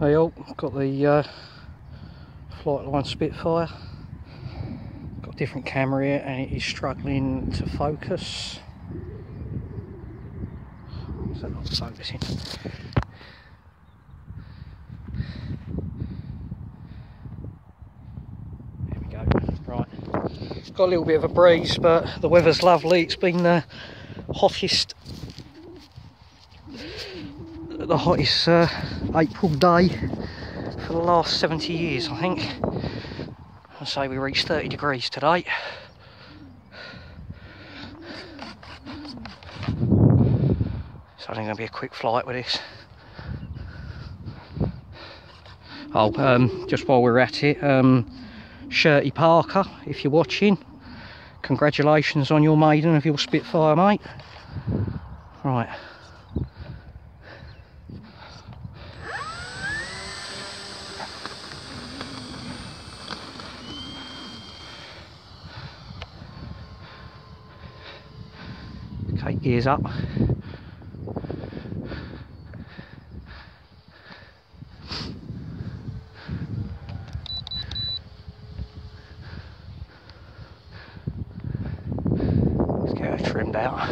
Hey all, got the uh, Flightline Spitfire. Got a different camera here and it is struggling to focus. Is that not focusing? There we go. Right. Got a little bit of a breeze but the weather's lovely. It's been the hottest the hottest uh, April day for the last 70 years I think. I say we reached 30 degrees today. So I think going to be a quick flight with this. Oh, um, just while we're at it, um, Shirty Parker, if you're watching, congratulations on your maiden of your Spitfire, mate. Right. Gears up. Let's get her trimmed out.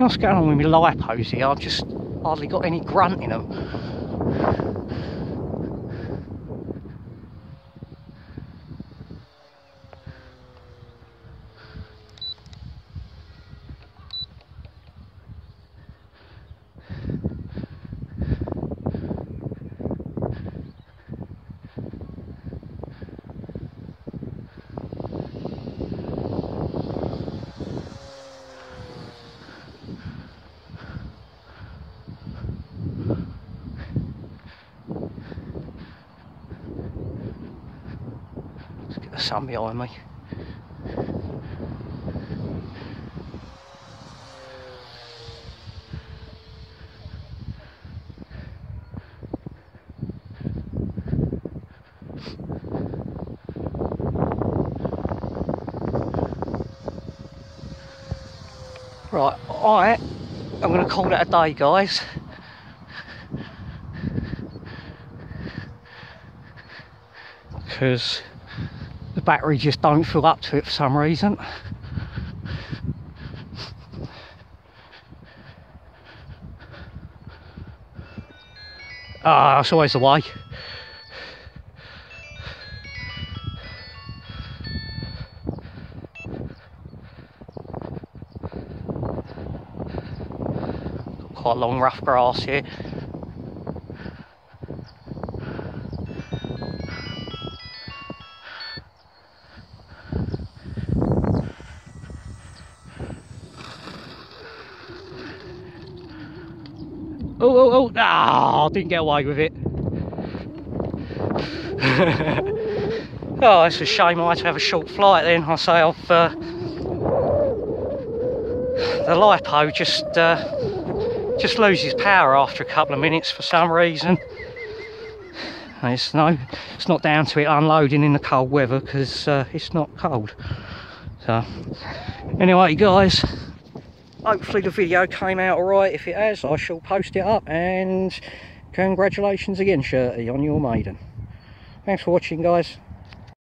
What's going on with my lipos here, I've just hardly got any grunt in them. Sun behind me. Right, I am going to call it a day, guys. Because battery just don't fill up to it for some reason. Ah, that's always the way. Quite long rough grass here. Oh, oh, oh, ah, didn't get away with it. oh, it's a shame I had to have a short flight then. I say I've, uh, the LiPo just, uh, just loses power after a couple of minutes for some reason. It's no, it's not down to it unloading in the cold weather because uh, it's not cold. So, anyway, guys, hopefully the video came out alright. If it has, I shall post it up. And congratulations again, Shirty, on your maiden. Thanks for watching, guys.